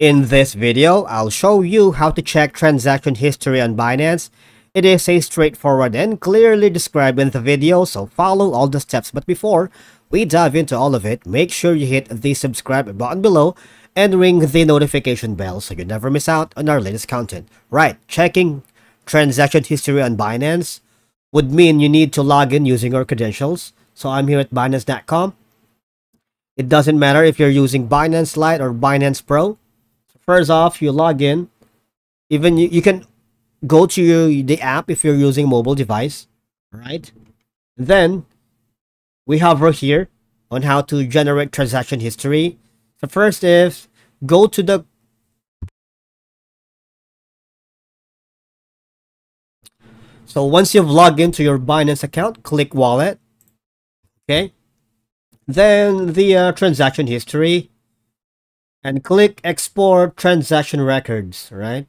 In this video, I'll show you how to check transaction history on Binance. It is a straightforward and clearly described in the video, so follow all the steps. But before we dive into all of it, make sure you hit the subscribe button below and ring the notification bell so you never miss out on our latest content. Right, checking transaction history on Binance would mean you need to log in using your credentials. So I'm here at Binance.com. It doesn't matter if you're using Binance Lite or Binance Pro first off you log in. Even you, you can go to your, the app if you're using mobile device right? Then we hover here on how to generate transaction history. The first is go to the so once you've logged into your binance account click wallet okay? Then the uh, transaction history and click export transaction records, right?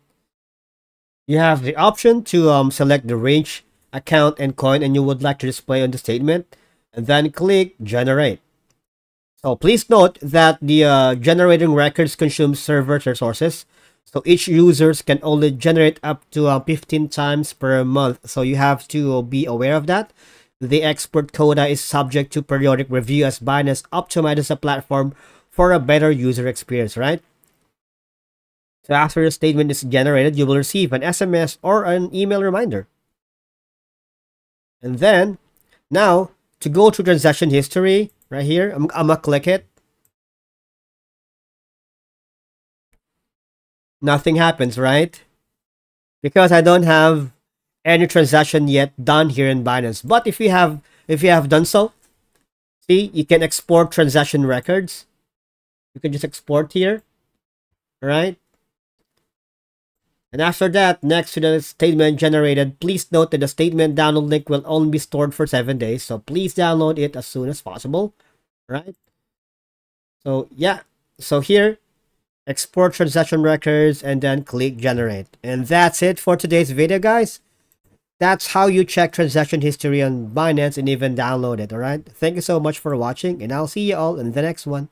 You have the option to um, select the range, account, and coin and you would like to display on the statement, and then click generate. So please note that the uh, generating records consumes server resources. So each users can only generate up to uh, 15 times per month. So you have to be aware of that. The export quota is subject to periodic review as Binance optimizes the platform for a better user experience, right? So after your statement is generated, you will receive an SMS or an email reminder. And then, now, to go to transaction history, right here, I'm, I'm gonna click it. Nothing happens, right? Because I don't have any transaction yet done here in Binance. But if you have, if you have done so, see, you can export transaction records you can just export here. Right and after that next to the statement generated please note that the statement download link will only be stored for seven days. So please download it as soon as possible. Right so yeah. So here export transaction records and then click generate. And that's it for today's video guys. That's how you check transaction history on Binance and even download it, alright? Thank you so much for watching, and I'll see you all in the next one.